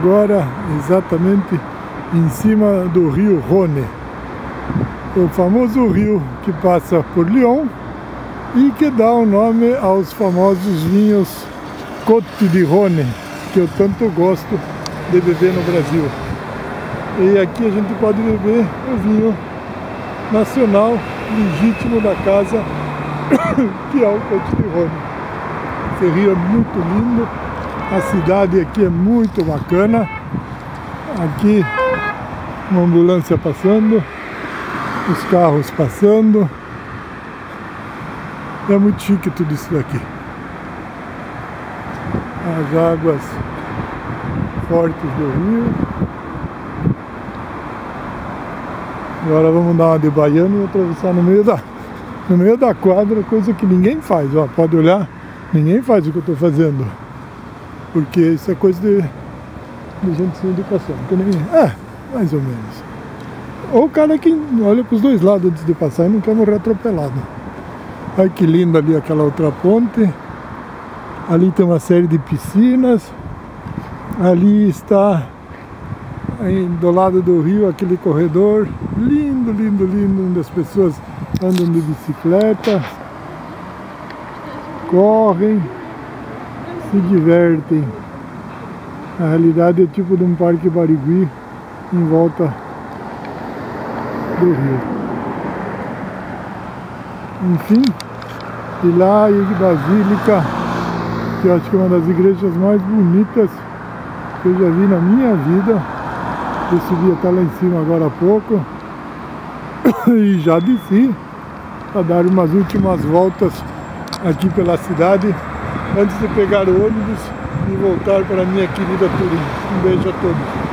Agora exatamente em cima do rio Rhône, o famoso rio que passa por Lyon e que dá o nome aos famosos vinhos Côte de Rhône, que eu tanto gosto de beber no Brasil. E aqui a gente pode beber o vinho nacional legítimo da casa, que é o Côte de Rhône. Esse rio é muito lindo, a cidade aqui é muito bacana. Aqui uma ambulância passando, os carros passando. É muito chique tudo isso daqui. As águas fortes do rio. Agora vamos dar uma de baiano e atravessar no meio da, no meio da quadra, coisa que ninguém faz. Ó, pode olhar, ninguém faz o que eu estou fazendo. Porque isso é coisa de, de gente sem educação. Que nem, é, mais ou menos. Ou o cara que olha para os dois lados antes de passar e não quer morrer atropelado. Olha que linda ali aquela outra ponte. Ali tem uma série de piscinas. Ali está do lado do rio aquele corredor lindo, lindo, lindo, onde as pessoas andam de bicicleta, correm, se divertem. Na realidade é tipo de um parque Barigui em volta do rio. Enfim, e lá a Basílica, que eu acho que é uma das igrejas mais bonitas que eu já vi na minha vida. Eu subi até lá em cima agora há pouco e já desci para dar umas últimas voltas aqui pela cidade antes de pegar o ônibus e voltar para minha querida Turim. Um beijo a todos.